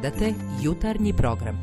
Gledate jutarnji program.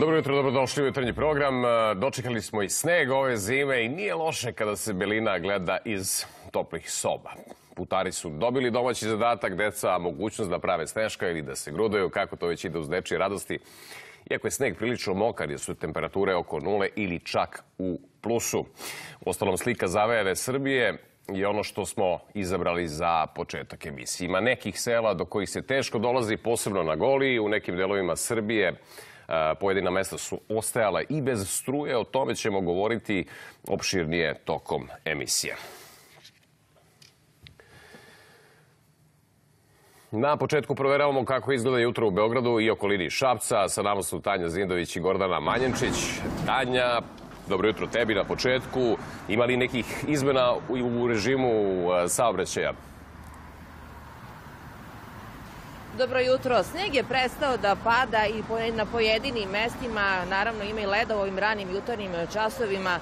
Dobro jutro, dobrodošli u jutarnji program. E, Dočekali smo i sneg ove zime i nije loše kada se belina gleda iz toplih soba. Putari su dobili domaći zadatak, deca mogućnost da prave sneška ili da se grudaju, kako to već ide uz dečije radosti. Iako je sneg prilično mokar, jer su temperature oko nule ili čak u plusu. Ostalom slika zavejave Srbije je ono što smo izabrali za početak emisije. Ima nekih sela do kojih se teško dolazi, posebno na Goliji, u nekim delovima Srbije. E, Pojedina mesta su ostajala i bez struje, o tome ćemo govoriti opširnije tokom emisije. Na početku proveravamo kako izgleda jutro u Beogradu i okolini Šapca. Sa nama su Tanja Zindović i Gordana Manjenčić. Tanja, dobro jutro tebi na početku. Ima li nekih izmena u- režimu e, saobraćaja? Dobro jutro. Sneg je prestao da pada i na pojedinim mestima. Naravno ima i leda u ovim ranim jutarnjim časovima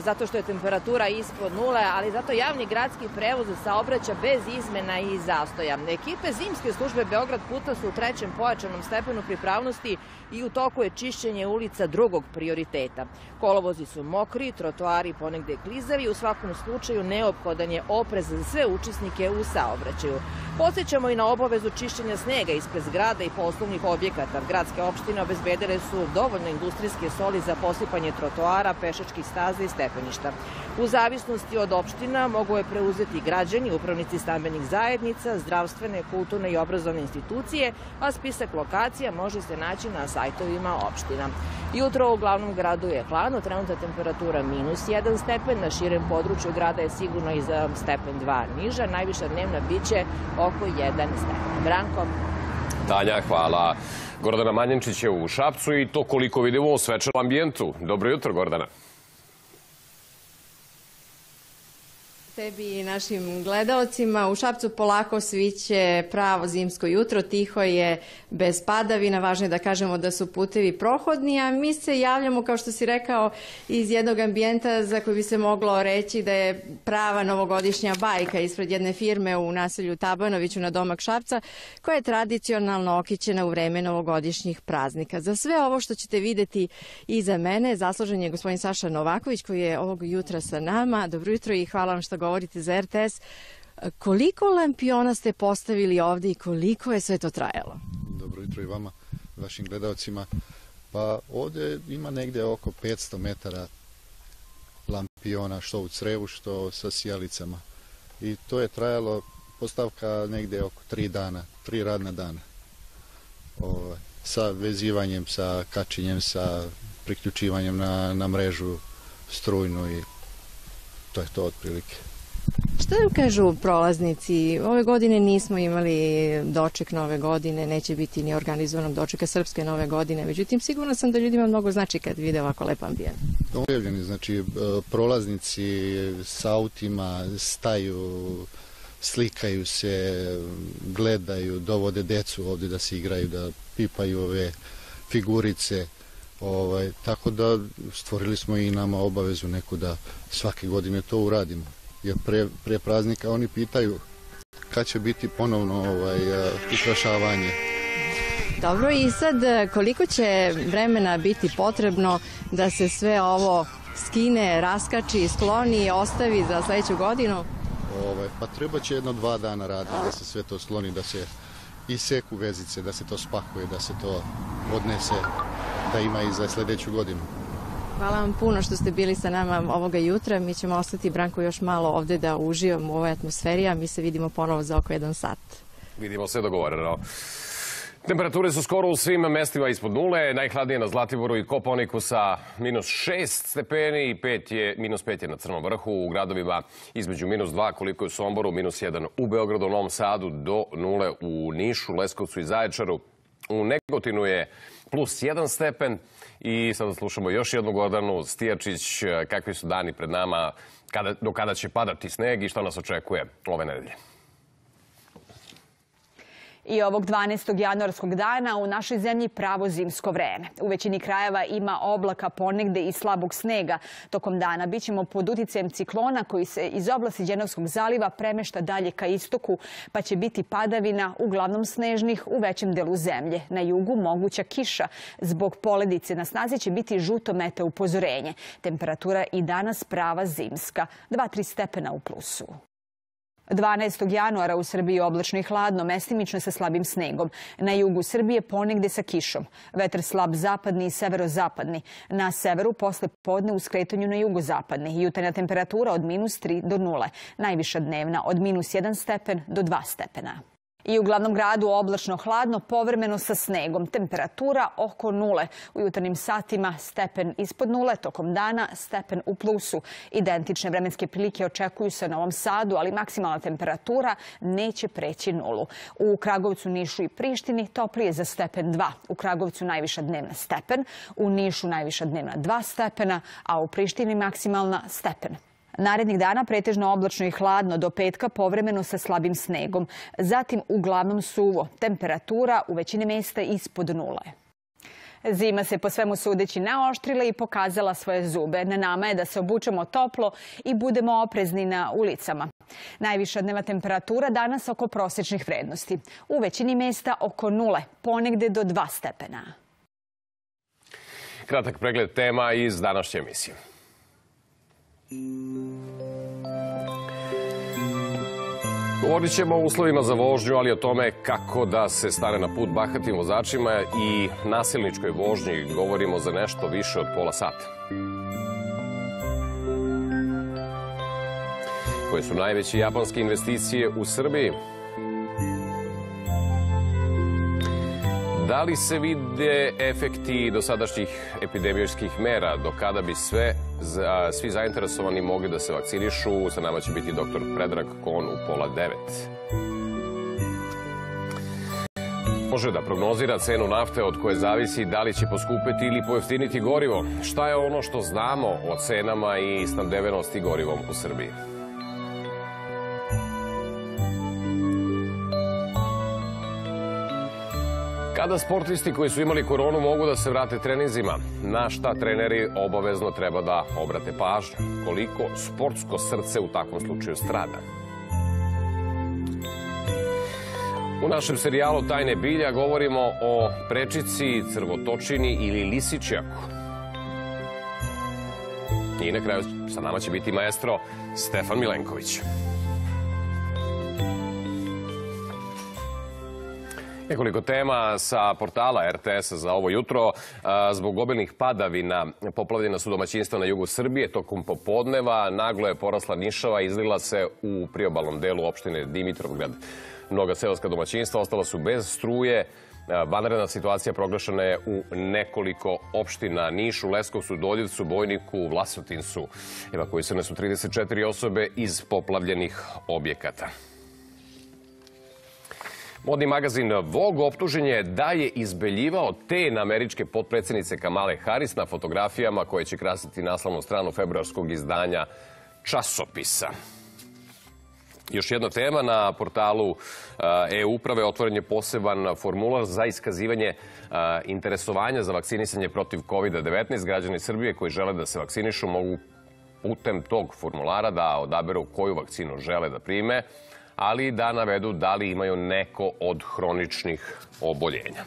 zato što je temperatura ispod nule, ali zato javni gradski prevoz saobraća bez izmena i zastoja. Ekipe zimske službe Beograd puta su u trećem pojačanom stepenu pripravnosti i u toku je čišćenje ulica drugog prioriteta. Kolovozi su mokri, trotoari ponegde klizavi, u svakom slučaju neophodan je oprez za sve učesnike u saobraćaju. Posjećamo i na obavezu čišćenja snega ispred zgrada i poslovnih objekata. Gradske opštine obezbedile su dovoljno industrijske soli za posipanje trotoara, pešačkih staza i stepeništa. U zavisnosti od opština mogu je preuzeti građani, upravnici stambenih zajednica, zdravstvene, kulturne i obrazovne institucije, a spisak lokacija može se naći na sajtovima opština. Jutro u glavnom gradu je hladno, trenutna temperatura minus 1 stepen, na širem području grada je sigurno i za stepen 2 niža, najviša dnevna biće oko 1 stepen. Branko, Tanja, hvala. Gordana Manjenčić je u Šapcu i to koliko vidimo u svečanom ambijentu. Dobro jutro, Gordana. Tebi i našim gledalcima. U Šapcu polako sviće pravo zimsko jutro, tiho je, bez padavina. Važno je da kažemo da su putevi prohodni, a mi se javljamo, kao što si rekao, iz jednog ambijenta za koji bi se moglo reći da je prava novogodišnja bajka ispred jedne firme u naselju Tabanoviću na domak Šapca, koja je tradicionalno okićena u vreme novogodišnjih praznika. Za sve ovo što ćete videti iza mene, zaslužen je gospodin Saša Novaković, koji je ovog jutra sa nama. Dobro jutro i hvala vam što govorite za RTS. Koliko lampiona ste postavili ovde i koliko je sve to trajalo? Dobro jutro i vama, vašim gledalcima. Pa ovdje ima negdje oko 500 metara lampiona, što u crevu, što sa sjelicama. I to je trajalo postavka negdje oko tri dana, tri radna dana. Ovaj, sa vezivanjem, sa kačinjem, sa priključivanjem na, na mrežu strujnu i to je to otprilike. Šta nam kažu prolaznici? Ove godine nismo imali doček nove godine, neće biti ni organizovanog dočeka srpske nove godine. Međutim, sigurno sam da ljudima mnogo znači kad vide ovako lep ambijent. Ojavljeni, znači e, prolaznici s autima staju, slikaju se, gledaju, dovode decu ovdje da se igraju, da pipaju ove figurice. Ovaj, tako da stvorili smo i nama obavezu neku da svake godine to uradimo. Jer pre, pre praznika oni pitaju kad će biti ponovno ovaj, e, ukrašavanje. Dobro, i sad e, koliko će vremena biti potrebno da se sve ovo skine, raskači, skloni, ostavi za sledeću godinu? Ovaj, pa treba će jedno dva dana raditi da se sve to sloni, da se iseku vezice, da se to spakuje, da se to odnese, da ima i za sljedeću godinu. Hvala vam puno što ste bili sa nama ovoga jutra. Mi ćemo ostati, Branko, još malo ovde da uživamo u ovoj atmosferi, a mi se vidimo ponovo za oko jedan sat. Vidimo sve dogovoreno. Temperature su skoro u svim mestima ispod nule. Najhladnije na Zlatiboru i Koponiku sa minus 6 stepeni i 5 je, minus 5 je na Crnom vrhu. U gradovima između minus 2 koliko je u Somboru, minus 1 u Beogradu, Novom Sadu do nule u Nišu, Leskovcu i Zaječaru. U Negotinu je plus 1 stepen i sada slušamo još jednu Gordanu Stijačić. Kakvi su dani pred nama, kada, do kada će padati sneg i što nas očekuje ove nedelje. I ovog 12. januarskog dana u našoj zemlji pravo zimsko vreme. U većini krajeva ima oblaka ponegde i slabog snega. Tokom dana bićemo pod uticajem ciklona koji se iz oblasti Đenovskog zaliva premešta dalje ka istoku, pa će biti padavina, uglavnom snežnih, u većem delu zemlje. Na jugu moguća kiša. Zbog poledice na snazi će biti žuto mete upozorenje. Temperatura i danas prava zimska, 2-3 stepena u plusu. 12. januara u Srbiji oblačno i hladno, mestimično sa slabim snegom. Na jugu Srbije ponegde sa kišom. Vetar slab zapadni i severozapadni. Na severu posle podne u skretanju na jugozapadni. Jutarnja temperatura od minus 3 do 0. Najviša dnevna od minus 1 stepen do 2 stepena. I u glavnom gradu oblačno hladno, povremeno sa snegom. Temperatura oko nule. U jutarnjim satima stepen ispod nule, tokom dana stepen u plusu. Identične vremenske prilike očekuju se na ovom sadu, ali maksimalna temperatura neće preći nulu. U Kragovcu, Nišu i Prištini toplije za stepen 2. U Kragovcu najviša dnevna stepen, u Nišu najviša dnevna 2 stepena, a u Prištini maksimalna stepen. Narednih dana pretežno oblačno i hladno, do petka povremeno sa slabim snegom. Zatim uglavnom suvo. Temperatura u većini mesta ispod nule. Zima se po svemu sudeći naoštrila i pokazala svoje zube. Na nama je da se obučemo toplo i budemo oprezni na ulicama. Najviša dneva temperatura danas oko prosječnih vrednosti. U većini mesta oko nule, ponegde do 2 stepena. Kratak pregled tema iz današnje emisije. Govorit ćemo o uslovima za vožnju, ali o tome kako da se stane na put bahatim vozačima i nasilničkoj vožnji govorimo za nešto više od pola sata. Koje su najveće japanske investicije u Srbiji? Da li se vide efekti dosadašnjih epidemijskih mera, do kada bi sve, svi zainteresovani mogli da se vakcinišu? Sa nama će biti doktor Predrag Kon u pola devet. Može da prognozira cenu nafte od koje zavisi da li će poskupeti ili pojeftiniti gorivo. Šta je ono što znamo o cenama i snabdevenosti gorivom u Srbiji? Kada sportisti koji su imali koronu mogu da se vrate treninzima? Na šta treneri obavezno treba da obrate pažnju? Koliko sportsko srce u takvom slučaju strada? U našem serijalu Tajne bilja govorimo o prečici, crvotočini ili lisičjaku. I na kraju sa nama će biti maestro Stefan Milenković. Nekoliko tema sa portala RTS-a za ovo jutro. Zbog obilnih padavina poplavljena su domaćinstva na jugu Srbije. Tokom popodneva naglo je porasla Nišava i izlila se u priobalnom delu opštine Dimitrovgrad. Mnoga seoska domaćinstva ostala su bez struje. Vanredna situacija proglašena je u nekoliko opština Nišu, Leskovcu, Doljevcu, Bojniku, Vlasotincu. Evakuisane su 34 osobe iz poplavljenih objekata. Modni magazin Vogue optužen je da je izbeljivao ten američke potpredsjednice Kamale Harris na fotografijama koje će krasiti naslovnu stranu februarskog izdanja časopisa. Još jedna tema na portalu e-uprave otvoren je poseban formular za iskazivanje interesovanja za vakcinisanje protiv COVID-19. Građani Srbije koji žele da se vakcinišu mogu putem tog formulara da odaberu koju vakcinu žele da prime ali da navedu da li imaju neko od hroničnih oboljenja.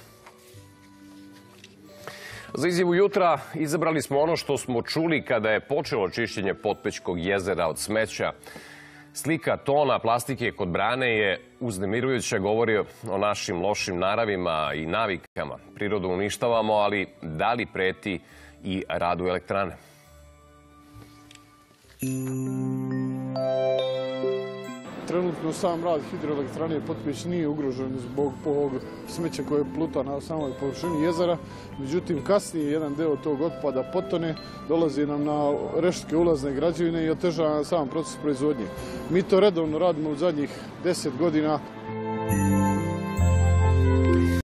Za izjavu jutra izabrali smo ono što smo čuli kada je počelo čišćenje Potpećkog jezera od smeća. Slika tona plastike kod brane je uznemirujuća, govori o našim lošim naravima i navikama. Prirodu uništavamo, ali da li preti i radu elektrane? Trenutno sam rad hidroelektrane Potpeć nije ugrožen zbog ovog smeća koje pluta na samoj površini jezera. Međutim, kasnije jedan deo tog otpada potone, dolazi nam na reštke ulazne građevine i otežava sam proces proizvodnje. Mi to redovno radimo u zadnjih deset godina.